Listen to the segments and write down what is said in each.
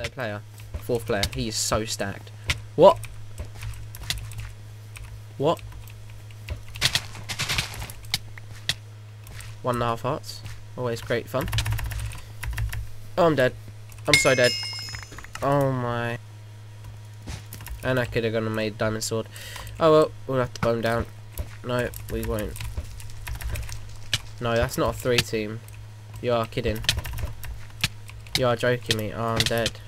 Third player. Fourth player. He is so stacked. What? What? One and a half hearts. Always great fun. Oh, I'm dead. I'm so dead. Oh my. And I could have gone and made diamond sword. Oh well, we'll have to bomb down. No, we won't. No, that's not a three team. You are kidding. You are joking me. Oh, I'm dead.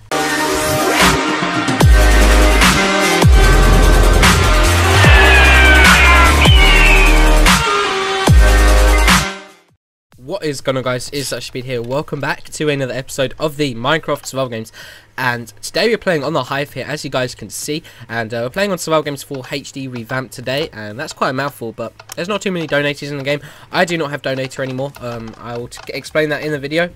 What is going on guys, it's Speed here, welcome back to another episode of the Minecraft Survival Games. And today we're playing on the Hive here as you guys can see. And uh, we're playing on Survival Games 4 HD revamped today and that's quite a mouthful but there's not too many donators in the game, I do not have donator anymore, um, I will explain that in the video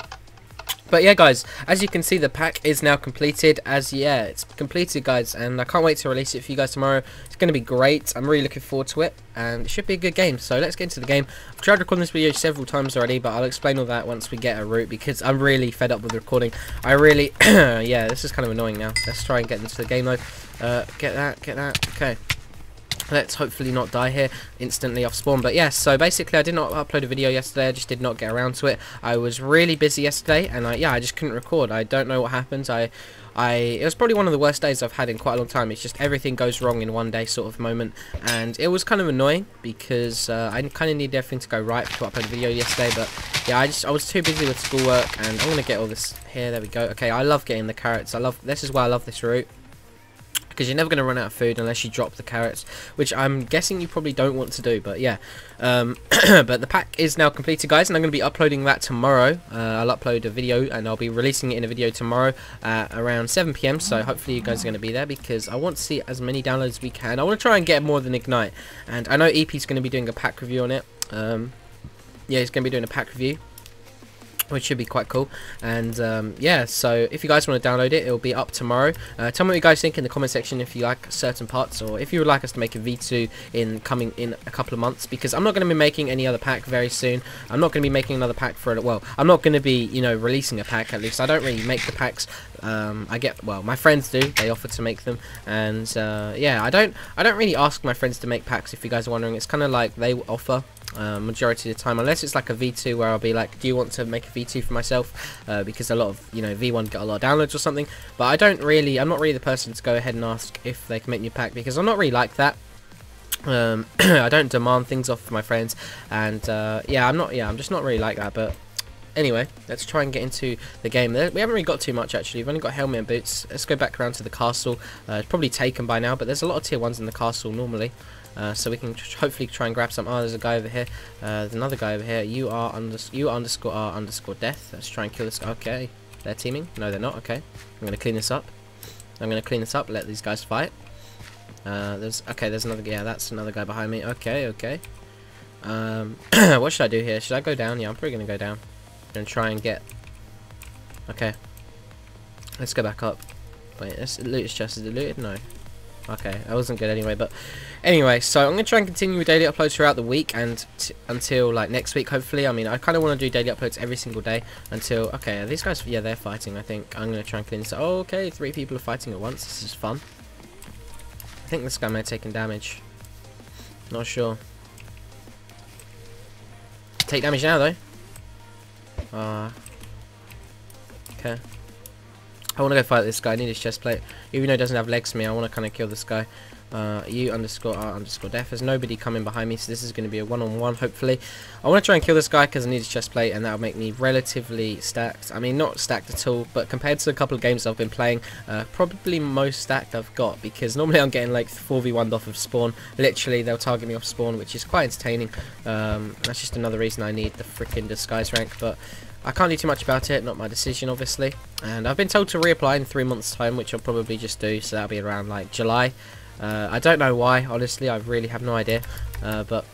but yeah guys, as you can see the pack is now completed as yeah, it's completed guys and I can't wait to release it for you guys tomorrow. It's going to be great, I'm really looking forward to it and it should be a good game. So let's get into the game. I've tried recording this video several times already but I'll explain all that once we get a route because I'm really fed up with recording. I really, yeah this is kind of annoying now. Let's try and get into the game though. Uh, get that, get that, okay let's hopefully not die here instantly off spawn. But yes so basically I did not upload a video yesterday. I just did not get around to it. I was really busy yesterday and I, yeah I just couldn't record. I don't know what happened I I it was probably one of the worst days I've had in quite a long time. It's just everything goes wrong in one day sort of moment. And it was kind of annoying because uh, I kind of needed everything to go right to upload a video yesterday. But yeah I just I was too busy with schoolwork and I'm gonna get all this here. There we go. Okay I love getting the carrots. I love this is why I love this route because you're never going to run out of food unless you drop the carrots, which I'm guessing you probably don't want to do, but yeah. Um, but the pack is now completed, guys, and I'm going to be uploading that tomorrow. Uh, I'll upload a video, and I'll be releasing it in a video tomorrow at around 7pm, so hopefully you guys are going to be there, because I want to see as many downloads as we can. I want to try and get more than Ignite, and I know EP's going to be doing a pack review on it. Um, yeah, he's going to be doing a pack review which should be quite cool. And um, yeah so if you guys want to download it it'll be up tomorrow. Uh, tell me what you guys think in the comment section if you like certain parts or if you would like us to make a v2 in coming in a couple of months because I'm not going to be making any other pack very soon. I'm not going to be making another pack for it well I'm not going to be you know releasing a pack at least. I don't really make the packs um, I get well my friends do. They offer to make them. And uh, yeah I don't I don't really ask my friends to make packs if you guys are wondering. It's kind of like they offer uh, majority of the time unless it's like a v2 where I'll be like do you want to make a v2 for myself uh, because a lot of you know v1 get a lot of downloads or something but I don't really I'm not really the person to go ahead and ask if they can make me a pack because I'm not really like that um, I don't demand things off my friends and uh, yeah I'm not yeah I'm just not really like that but anyway, let's try and get into the game. We haven't really got too much, actually. We've only got helmet and boots. Let's go back around to the castle. Uh, it's probably taken by now, but there's a lot of tier 1s in the castle normally. Uh, so we can hopefully try and grab some. Oh, there's a guy over here. Uh, there's another guy over here. You are under you underscore r underscore death. Let's try and kill this guy. Okay, they're teaming. No, they're not. Okay, I'm gonna clean this up. I'm gonna clean this up. Let these guys fight. Uh, there's okay. There's another. Yeah, that's another guy behind me. Okay, okay. Um, what should I do here? Should I go down? Yeah, I'm probably gonna go down and try and get. Okay. Let's go back up. Wait, this loot is just looted? No. Okay, that wasn't good anyway, but anyway, so I'm going to try and continue with daily uploads throughout the week and until like next week, hopefully. I mean, I kind of want to do daily uploads every single day until, okay, these guys, yeah, they're fighting, I think. I'm going to try and clean this Oh, okay, three people are fighting at once. This is fun. I think this guy may have taken damage. Not sure. Take damage now, though. Ah. Uh, okay. I want to go fight this guy. I need his chest plate. Even though he doesn't have legs me, I want to kind of kill this guy. Uh, you underscore R underscore death. There's nobody coming behind me, so this is going to be a one-on-one, -on -one, hopefully. I want to try and kill this guy because I need his chest plate, and that'll make me relatively stacked. I mean, not stacked at all, but compared to a couple of games I've been playing, uh, probably most stacked I've got, because normally I'm getting like 4v1 off of spawn. Literally, they'll target me off spawn, which is quite entertaining. Um, that's just another reason I need the freaking disguise rank, but I can't do too much about it, not my decision obviously. And I've been told to reapply in three months time, which I'll probably just do, so that'll be around like July. Uh, I don't know why, honestly, I really have no idea. Uh, but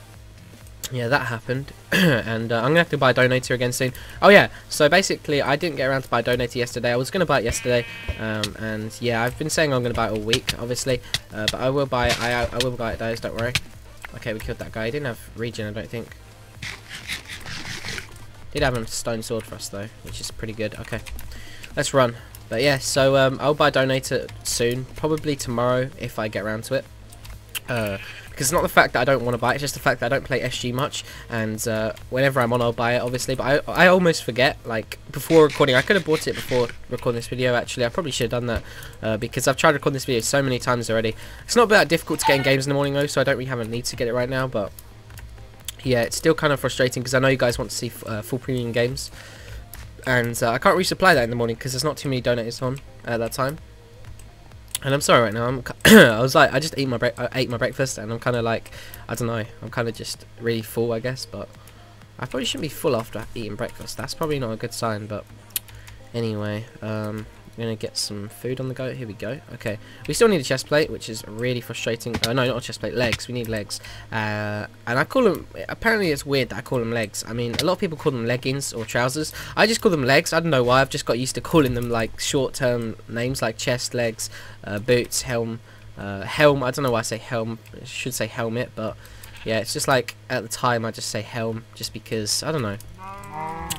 yeah, that happened. and uh, I'm going to have to buy a donator again soon. Oh yeah, so basically I didn't get around to buy a donator yesterday. I was going to buy it yesterday. Um, and yeah, I've been saying I'm going to buy it all week, obviously. Uh, but I will buy it, I, I will buy it, guys, don't worry. Okay, we killed that guy. He didn't have regen, I don't think. Did have a stone sword for us though, which is pretty good. Okay, let's run. But yeah, so um, I'll buy Donator soon, probably tomorrow if I get around to it. Uh, because it's not the fact that I don't want to buy it, it's just the fact that I don't play SG much, and uh, whenever I'm on I'll buy it, obviously, but I, I almost forget, like, before recording, I could have bought it before recording this video, actually, I probably should have done that, uh, because I've tried recording this video so many times already. It's not that difficult to get in games in the morning, though, so I don't really have a need to get it right now, but, yeah, it's still kind of frustrating, because I know you guys want to see uh, full premium games, and uh, I can't resupply that in the morning, because there's not too many donators on at that time. And I'm sorry right now. I'm I was like I just ate my bre I ate my breakfast and I'm kind of like I don't know. I'm kind of just really full I guess, but I probably shouldn't be full after eating breakfast. That's probably not a good sign, but anyway, um I'm gonna get some food on the go. Here we go. Okay, we still need a chest plate, which is really frustrating. Oh, no, not a chest plate. Legs. We need legs. Uh, and I call them. Apparently, it's weird that I call them legs. I mean, a lot of people call them leggings or trousers. I just call them legs. I don't know why. I've just got used to calling them like short-term names like chest, legs, uh, boots, helm, uh, helm. I don't know why I say helm. I should say helmet, but yeah, it's just like at the time I just say helm just because I don't know.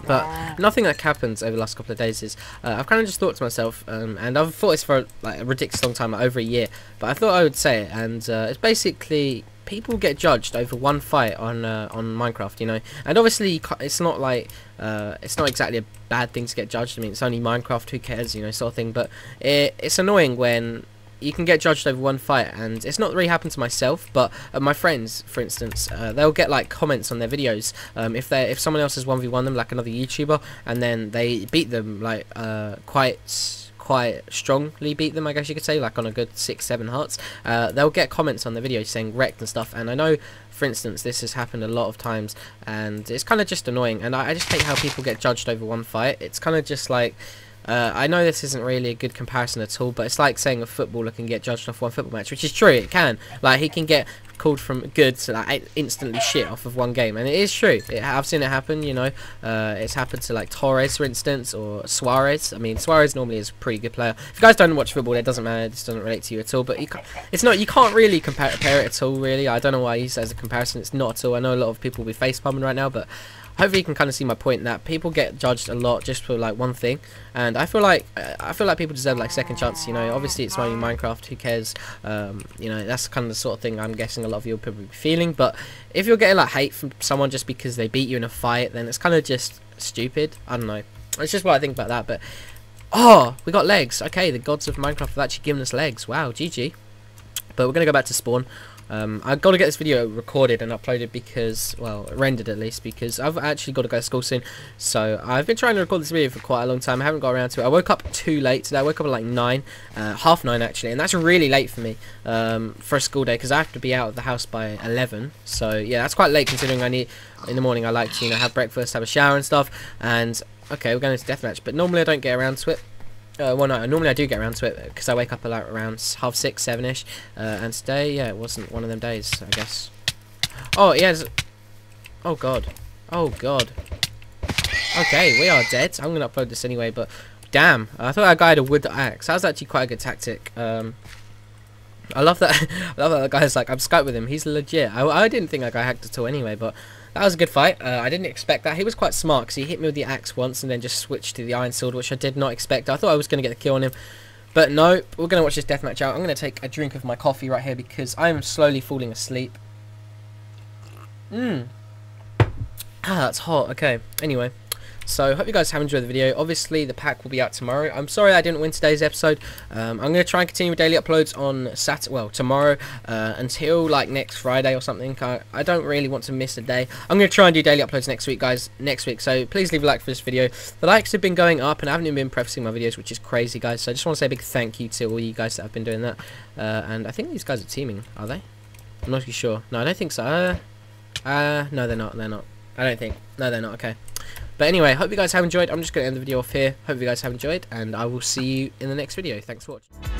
But nothing that happens over the last couple of days is uh, I've kind of just thought to myself, um, and I've thought this for like a ridiculous long time, like over a year. But I thought I would say it, and uh, it's basically people get judged over one fight on uh, on Minecraft, you know. And obviously, it's not like uh, it's not exactly a bad thing to get judged. I mean, it's only Minecraft, who cares, you know, sort of thing. But it, it's annoying when you can get judged over one fight and it's not really happened to myself but uh, my friends for instance uh, they'll get like comments on their videos um, if they if someone else has 1v1 them like another YouTuber and then they beat them like uh, quite quite strongly beat them I guess you could say like on a good 6-7 hearts uh, they'll get comments on their videos saying wrecked and stuff and I know for instance this has happened a lot of times and it's kind of just annoying and I, I just hate how people get judged over one fight it's kind of just like uh, I know this isn't really a good comparison at all, but it's like saying a footballer can get judged off one football match, which is true, it can. Like, he can get called from good to like instantly shit off of one game, and it is true. It, I've seen it happen, you know. Uh, it's happened to like Torres, for instance, or Suarez. I mean, Suarez normally is a pretty good player. If you guys don't watch football, it doesn't matter. This doesn't relate to you at all. But you it's not. You can't really compare, compare it at all, really. I don't know why he says a comparison. It's not at all. I know a lot of people will be face palming right now, but hopefully you can kind of see my point that people get judged a lot just for like one thing. And I feel like I feel like people deserve like second chance you know? Obviously it's only Minecraft who cares? Um, you know that's kind of the sort of thing I'm guessing a lot of you will probably be feeling. But if you're getting like hate from someone just because they beat you in a fight then it's kind of just stupid. I don't know. It's just what I think about that but oh we got legs. Okay the gods of Minecraft have actually given us legs. Wow GG but we're gonna go back to spawn um, I've got to get this video recorded and uploaded because, well, rendered at least, because I've actually got to go to school soon. So I've been trying to record this video for quite a long time. I haven't got around to it. I woke up too late today. I woke up at like 9, uh, half 9 actually, and that's really late for me um, for a school day because I have to be out of the house by 11. So yeah, that's quite late considering I need, in the morning I like to, you know, have breakfast, have a shower and stuff. And, okay, we're going to deathmatch, but normally I don't get around to it. Uh, well, no, normally I do get around to it because I wake up like around half six, seven-ish, uh, and today, yeah, it wasn't one of them days, I guess. Oh, yeah, oh god, oh god. Okay, we are dead. I'm gonna upload this anyway, but damn, I thought that guy had a wood axe. That was actually quite a good tactic. Um, I love that. I love that the guy's like, I'm Skype with him. He's legit. I, I didn't think that guy hacked at all anyway, but that was a good fight. Uh, I didn't expect that. He was quite smart because he hit me with the axe once and then just switched to the iron sword, which I did not expect. I thought I was going to get the kill on him. But no, we're going to watch this deathmatch out. I'm going to take a drink of my coffee right here because I'm slowly falling asleep. Mmm. Ah, that's hot. Okay. Anyway. So, hope you guys have enjoyed the video. Obviously, the pack will be out tomorrow. I'm sorry I didn't win today's episode. Um, I'm going to try and continue with daily uploads on Saturday, well, tomorrow, uh, until, like, next Friday or something. I, I don't really want to miss a day. I'm going to try and do daily uploads next week, guys, next week. So, please leave a like for this video. The likes have been going up, and I haven't even been prefacing my videos, which is crazy, guys. So, I just want to say a big thank you to all you guys that have been doing that. Uh, and I think these guys are teaming, are they? I'm not really sure. No, I don't think so. Uh, uh, no, they're not. They're not. I don't think. No, they're not. Okay. But anyway, hope you guys have enjoyed. I'm just going to end the video off here. Hope you guys have enjoyed, and I will see you in the next video. Thanks for watching.